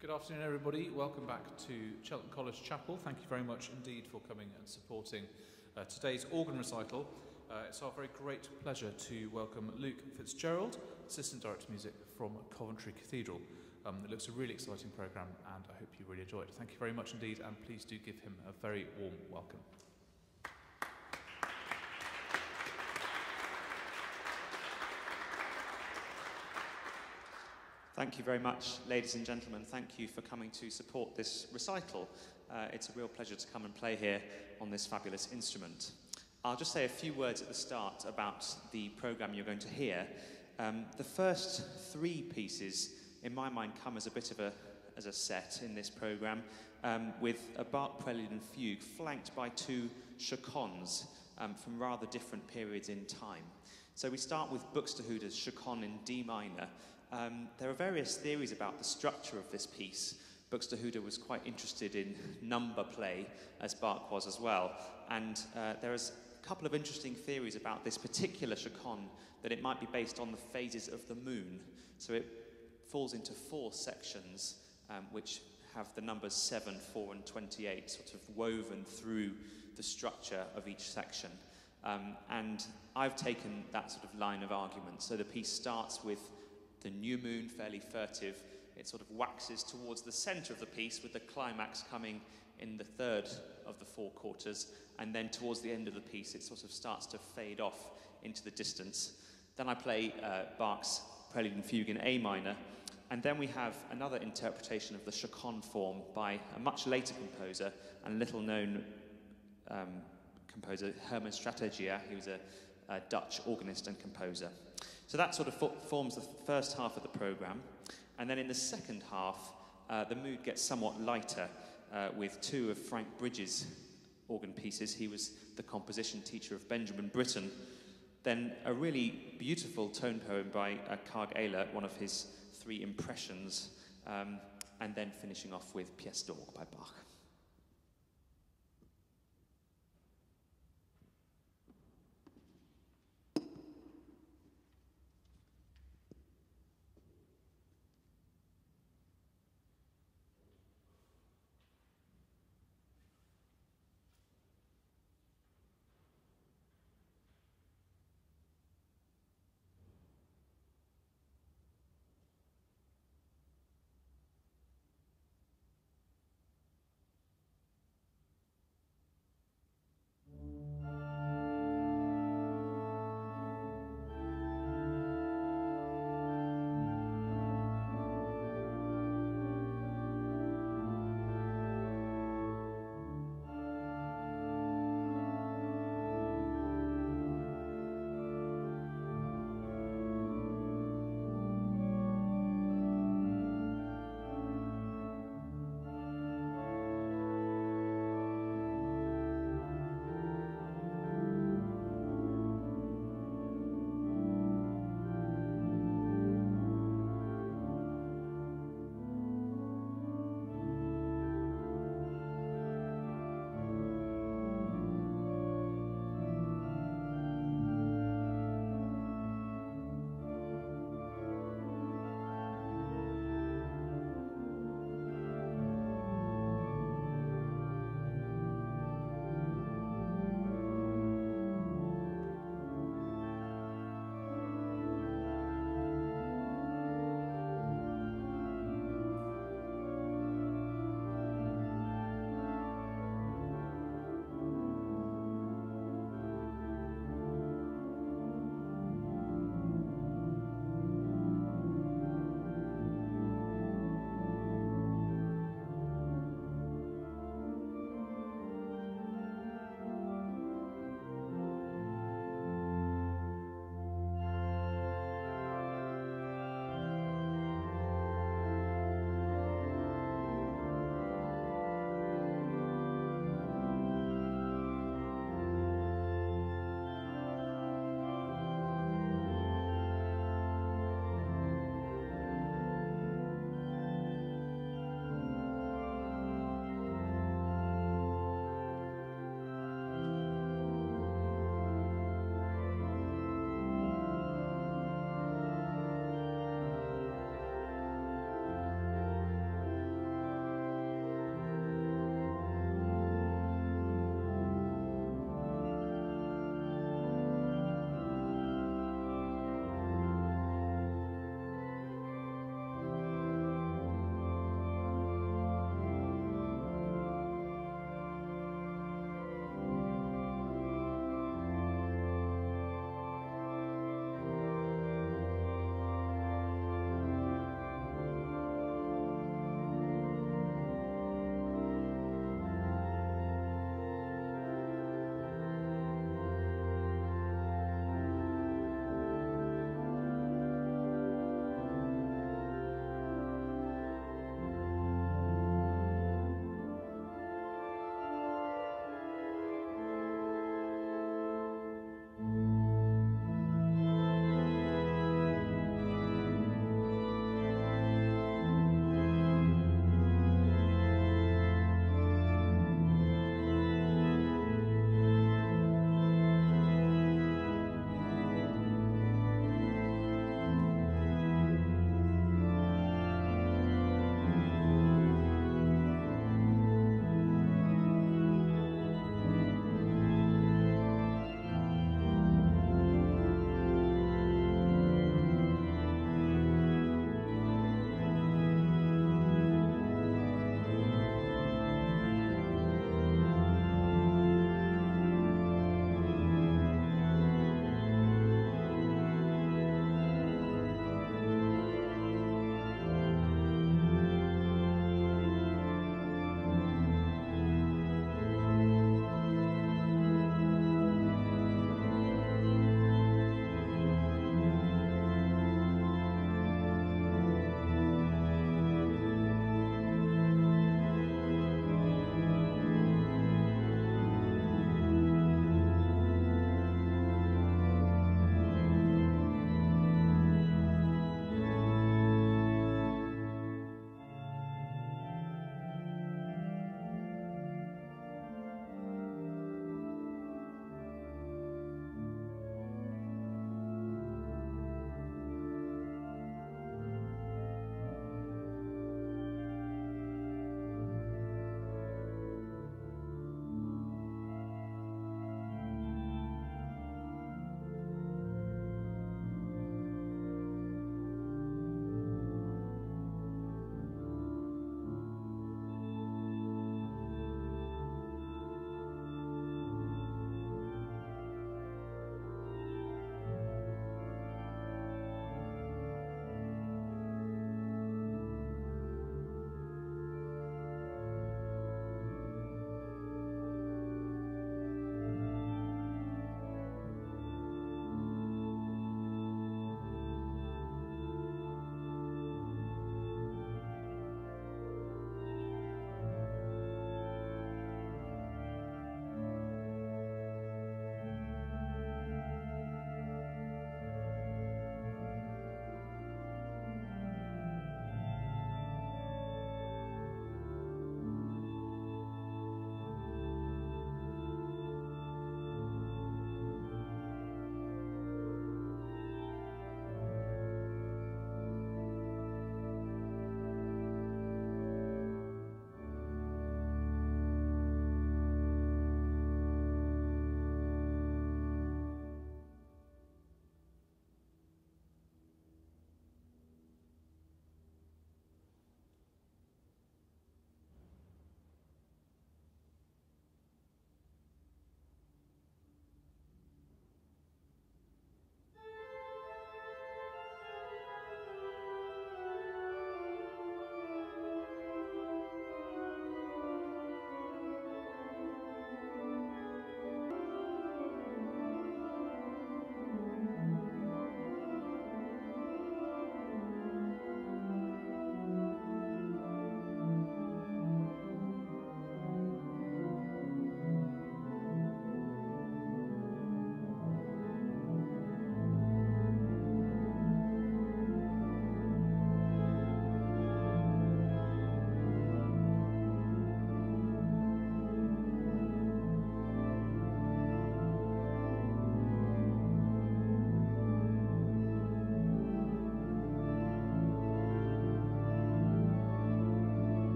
Good afternoon, everybody. Welcome back to Cheltenham College Chapel. Thank you very much indeed for coming and supporting uh, today's organ recital. Uh, it's our very great pleasure to welcome Luke Fitzgerald, Assistant Director of Music from Coventry Cathedral. Um, it looks a really exciting programme and I hope you really enjoy it. Thank you very much indeed and please do give him a very warm welcome. Thank you very much, ladies and gentlemen. Thank you for coming to support this recital. Uh, it's a real pleasure to come and play here on this fabulous instrument. I'll just say a few words at the start about the programme you're going to hear. Um, the first three pieces, in my mind, come as a bit of a, as a set in this programme, um, with a Bach prelude and fugue flanked by two chaconnes um, from rather different periods in time. So we start with Buxtehude's chaconne in D minor, um, there are various theories about the structure of this piece. Buxtehude was quite interested in number play, as Bach was as well. And uh, there is a couple of interesting theories about this particular chaconne, that it might be based on the phases of the moon. So it falls into four sections, um, which have the numbers 7, 4, and 28 sort of woven through the structure of each section. Um, and I've taken that sort of line of argument. So the piece starts with the new moon, fairly furtive, it sort of waxes towards the center of the piece with the climax coming in the third of the four quarters, and then towards the end of the piece, it sort of starts to fade off into the distance. Then I play uh, Bach's Prelude and Fugue in A minor, and then we have another interpretation of the chaconne form by a much later composer and little known um, composer, Herman Strategier, who was a, a Dutch organist and composer. So that sort of fo forms the first half of the program. And then in the second half, uh, the mood gets somewhat lighter uh, with two of Frank Bridge's organ pieces. He was the composition teacher of Benjamin Britten. Then a really beautiful tone poem by uh, Karg Elert, one of his three impressions, um, and then finishing off with Pièce d'Orgue by Bach.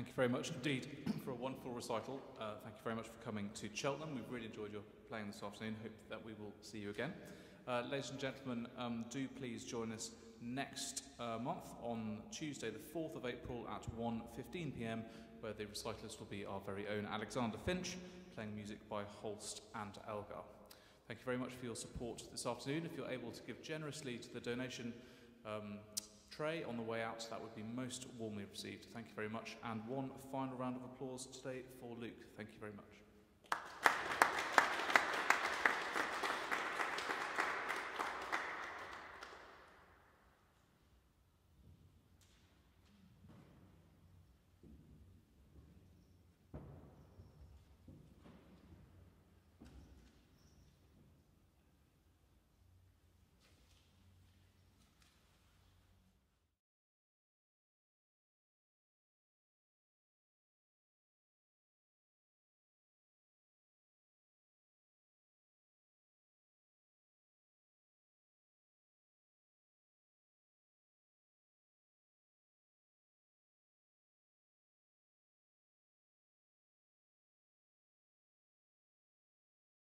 Thank you very much indeed for a wonderful recital. Uh, thank you very much for coming to Cheltenham. We've really enjoyed your playing this afternoon. Hope that we will see you again. Uh, ladies and gentlemen, um, do please join us next uh, month on Tuesday, the 4th of April at 1.15 pm, where the recitalist will be our very own Alexander Finch, playing music by Holst and Elgar. Thank you very much for your support this afternoon. If you're able to give generously to the donation um, tray on the way out, that would be most warmly received. Thank you very much. And one final round of applause today for Luke. Thank you very much.